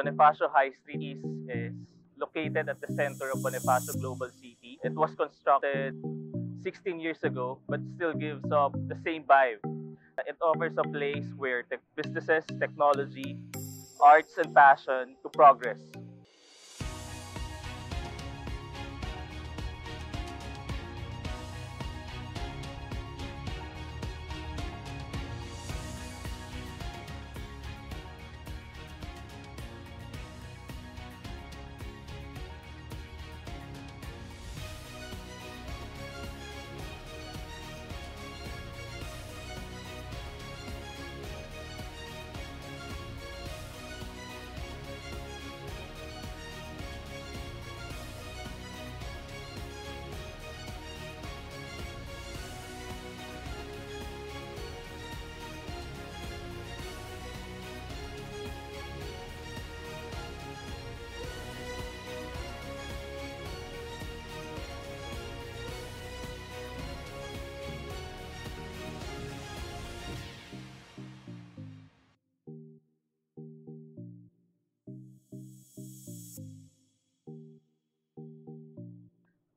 Bonifacio High Street East is located at the center of Bonifacio Global City. It was constructed 16 years ago, but still gives off the same vibe. It offers a place where tech businesses, technology, arts, and passion to progress.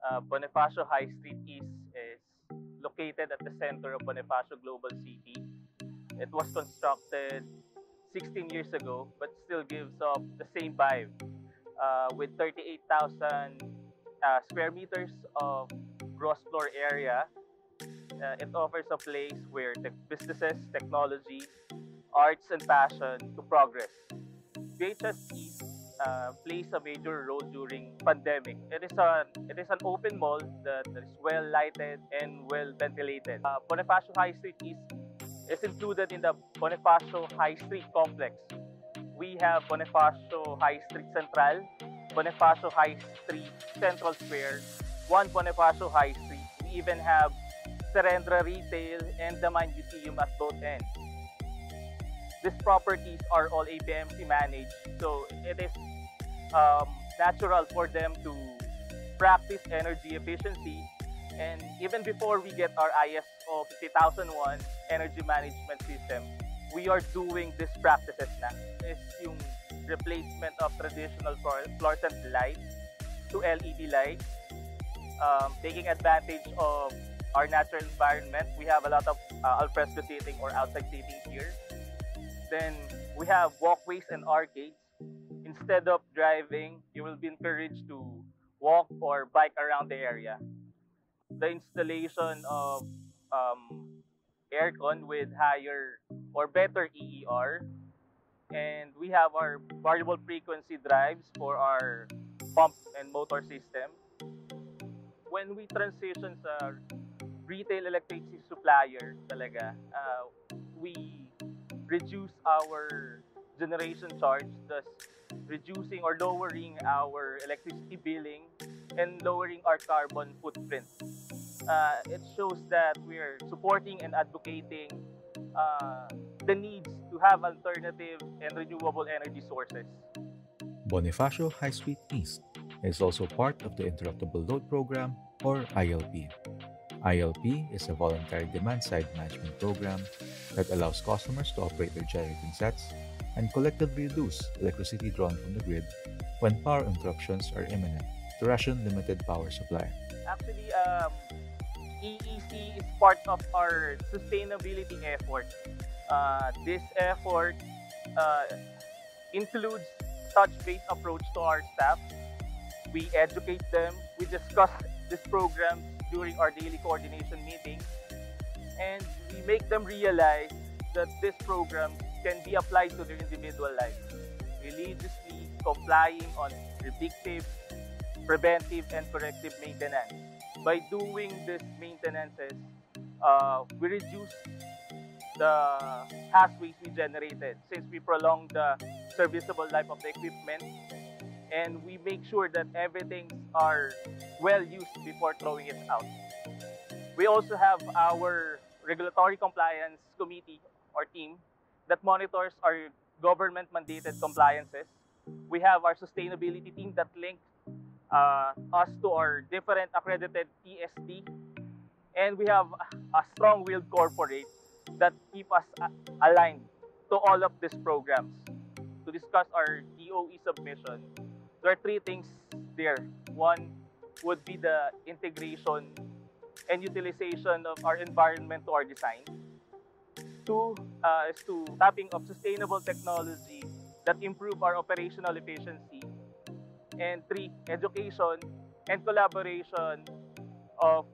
Uh, Bonifacio High Street East is located at the center of Bonifacio Global City. It was constructed 16 years ago, but still gives off the same vibe uh, with 38,000 uh, square meters of gross floor area. Uh, it offers a place where the businesses, technology, arts, and passion to progress. BHS East plays a major role during pandemic. It is an it is an open mall that is well lighted and well ventilated. Uh, Bonifacio High Street is is included in the Bonifacio High Street complex. We have Bonifacio High Street Central, Bonifacio High Street Central Square, one Bonifacio High Street. We even have Serendra Retail and the Mind Museum at both ends. These properties are all APMC managed, so it is um, natural for them to practice energy efficiency. And even before we get our ISO 50001 energy management system, we are doing these practices na. Is yung replacement of traditional fluorescent lights to LED lights, um, taking advantage of our natural environment. We have a lot of uh, alfresco seating or outside seating here. Then we have walkways and arcades instead of driving, you will be encouraged to walk or bike around the area. The installation of um, aircon with higher or better EER, and we have our variable frequency drives for our pump and motor system. When we transition sa retail electricity supplier talaga, uh, we reduce our generation charge, thus reducing or lowering our electricity billing and lowering our carbon footprint. Uh, it shows that we are supporting and advocating uh, the needs to have alternative and renewable energy sources. Bonifacio High Street East is also part of the Interruptible Load Program or ILP. ILP is a voluntary demand side management program that allows customers to operate their generating sets and collectively reduce electricity drawn from the grid when power interruptions are imminent to ration limited power supply. Actually, um, EEC is part of our sustainability effort. Uh, this effort uh, includes touch-based approach to our staff. We educate them. We discuss this program during our daily coordination meetings. And we make them realize that this program can be applied to their individual life. Religiously complying on predictive, preventive, and corrective maintenance. By doing these maintenances, uh, we reduce the hash waste we generated since we prolong the serviceable life of the equipment and we make sure that everything are well used before throwing it out. We also have our regulatory compliance committee or team that monitors our government mandated compliances. We have our sustainability team that links uh, us to our different accredited ESD. And we have a strong-willed corporate that keep us aligned to all of these programs. To discuss our DOE submission, there are three things there. One would be the integration and utilization of our environment to our design. Two uh, is to tapping of sustainable technology that improve our operational efficiency. And three, education and collaboration of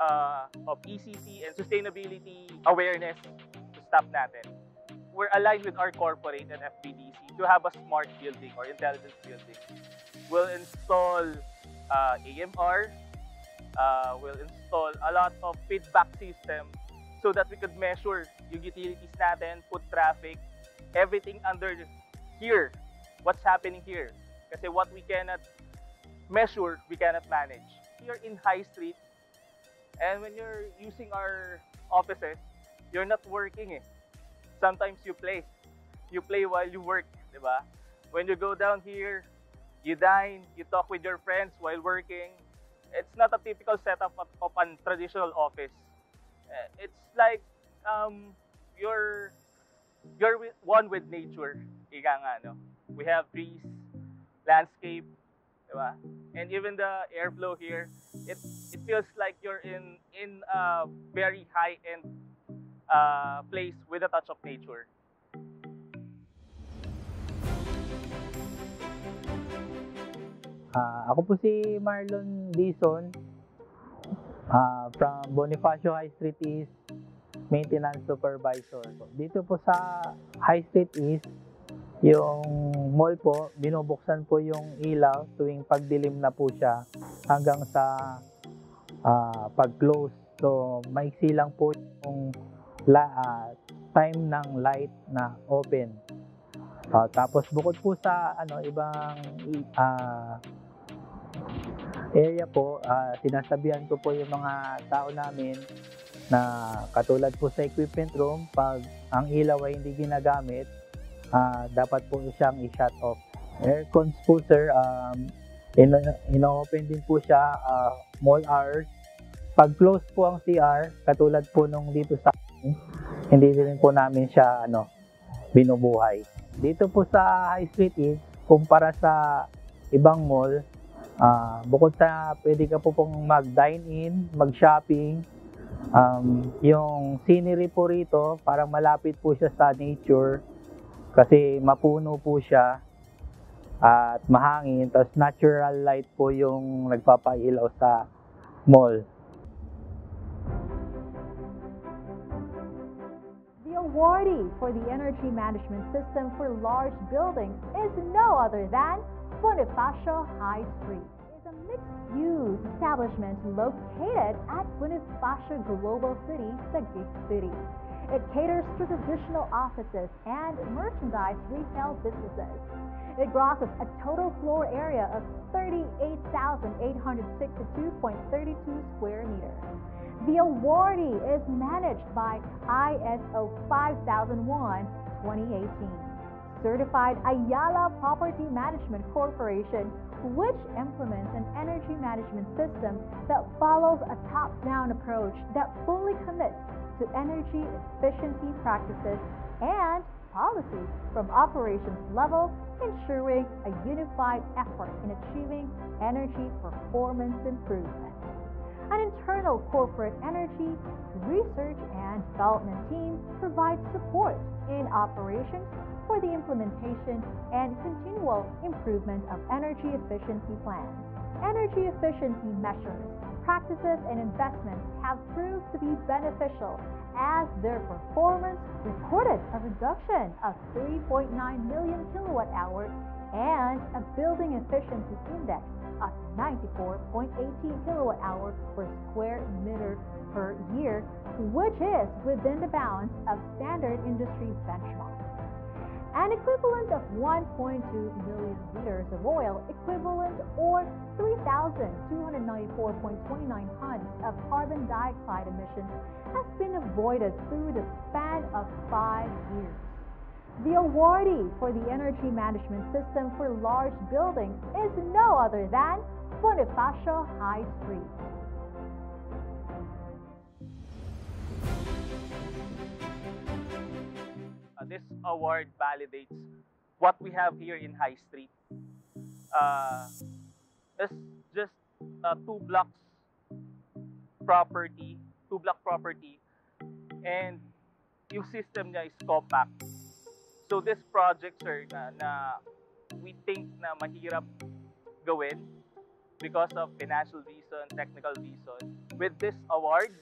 uh, of ECC and sustainability awareness to stop natin. We're aligned with our corporate and FBDC to have a smart building or intelligence building. We'll install uh, AMR, uh, we'll install a lot of feedback system so that we could measure yung utilities natin, foot traffic, everything under here, what's happening here. Kasi what we cannot measure, we cannot manage. You're in High Street, and when you're using our offices, you're not working eh. Sometimes you play. You play while you work, di ba? When you go down here, you dine, you talk with your friends while working. It's not a typical setup of, of a traditional office. Eh, It's like um, you're you're one with nature. Ika nga, no? We have trees, landscape, di ba? And even the airflow here, it it feels like you're in in a very high end uh, place with a touch of nature. Ah, ako po si Marlon Dizon ah, from Bonifacio High Street East Maintenance Supervisor. Dito po sa High Street East, yung mall po, binubuksan po yung ilaw tuwing pagdilim na po siya hanggang sa ah, pag-close. So, maiksi lang po yung la, ah, time ng light na open. Ah, tapos bukod po sa ano ibang ah, area po, ah, sinasabihan ko po yung mga tao namin na katulad po sa equipment room, pag ang ilaw ay hindi ginagamit, ah, dapat po siyang i-shut off. Aircons po sir, um, ino- ino-open din po siya ah, mall hours. Pag close po ang CR, katulad po nung dito sa hindi din po namin siya ano, binubuhay. Dito po sa High Street East, kumpara sa ibang mall, Ah, bukod sa pwede ka po pong mag-dine-in, mag-shopping, um, yung scenery po rito, parang malapit po siya sa nature kasi mapuno po siya at mahangin, tapos natural light po yung nagpapailaw sa mall. The awardee for the energy management system for large buildings is no other than Bonifacio High Street. Mixed-use establishment located at Bonifacio Global City, the Gig City. It caters to traditional offices and merchandise retail businesses. It grosses a total floor area of 38,862.32 square meters. The awardee is managed by ISO 5001 2018, certified Ayala Property Management Corporation, which implements an energy management system that follows a top down approach that fully commits to energy efficiency practices and policies from operations level, ensuring a unified effort in achieving energy performance improvement an internal corporate energy research and development team provides support in operations for the implementation and continual improvement of energy efficiency plans. Energy efficiency measures, practices, and investments have proved to be beneficial as their performance recorded a reduction of 3.9 million kilowatt hours and a building efficiency index of 94.18 kilowatt hour per square meter per year, which is within the bounds of standard industry benchmarks. An equivalent of 1.2 million liters of oil equivalent or 3,294.29 tons of carbon dioxide emissions has been avoided through the span of five years. The awardee for the energy management system for large buildings is no other than Bonifacio High Street. Uh, this award validates what we have here in High Street uh, is just uh, two blocks property, two block property, and yung system is compact. So this project, sir, na, na we think na mahirap gawin because of financial reason, technical reason. With this award,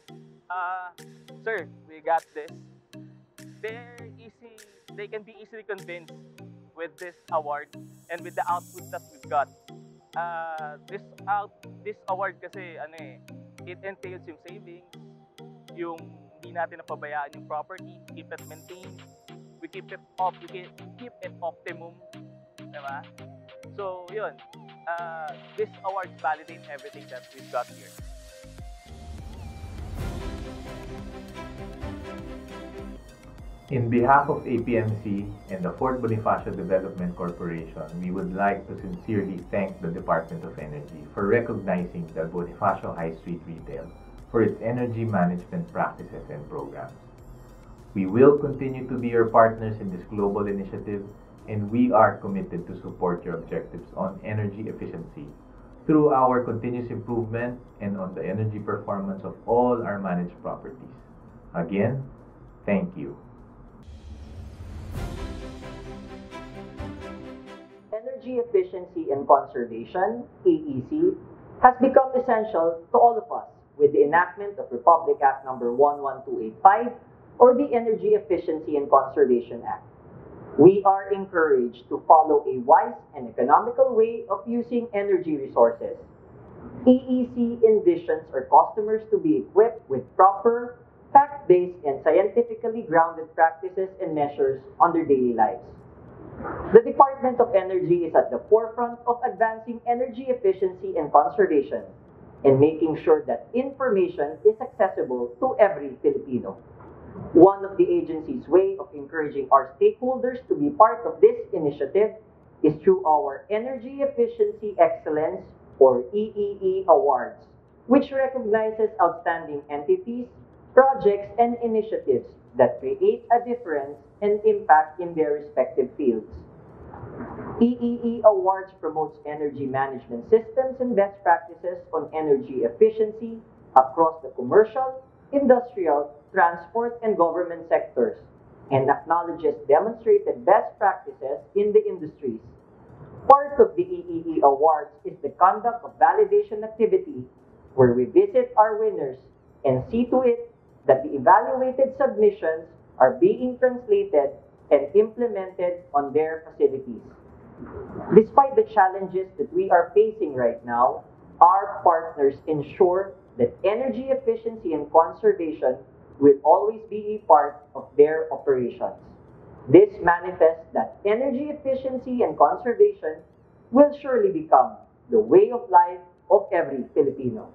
uh, sir, we got this. They're easy, they can be easily convinced with this award and with the output that we've got. Uh, this out this award kasi ano eh, it entails yung savings, yung hindi natin napabayaan yung property, keep it maintained, keep it up, we keep, keep it optimum, diba? So, yun. Uh, this awards validate everything that we've got here. In behalf of APMC and the Fort Bonifacio Development Corporation, we would like to sincerely thank the Department of Energy for recognizing the Bonifacio High Street Retail for its energy management practices and programs. We will continue to be your partners in this global initiative, and we are committed to support your objectives on energy efficiency through our continuous improvement and on the energy performance of all our managed properties. Again, thank you. Energy efficiency and conservation, EEC, has become essential to all of us with the enactment of Republic Act number 11285 or the Energy Efficiency and Conservation Act. We are encouraged to follow a wise and economical way of using energy resources. EEC envisions our customers to be equipped with proper, fact-based, and scientifically grounded practices and measures on their daily lives. The Department of Energy is at the forefront of advancing energy efficiency and conservation and making sure that information is accessible to every Filipino. One of the agency's way of encouraging our stakeholders to be part of this initiative is through our Energy Efficiency Excellence or EEE Awards, which recognizes outstanding entities, projects, and initiatives that create a difference and impact in their respective fields. EEE Awards promotes energy management systems and best practices on energy efficiency across the commercial, industrial, transport, and government sectors, and acknowledges demonstrated best practices in the industries. Part of the EEE Awards is the conduct of validation activity, where we visit our winners and see to it that the evaluated submissions are being translated and implemented on their facilities. Despite the challenges that we are facing right now, our partners ensure that energy efficiency and conservation will always be a part of their operations. This manifests that energy efficiency and conservation will surely become the way of life of every Filipino.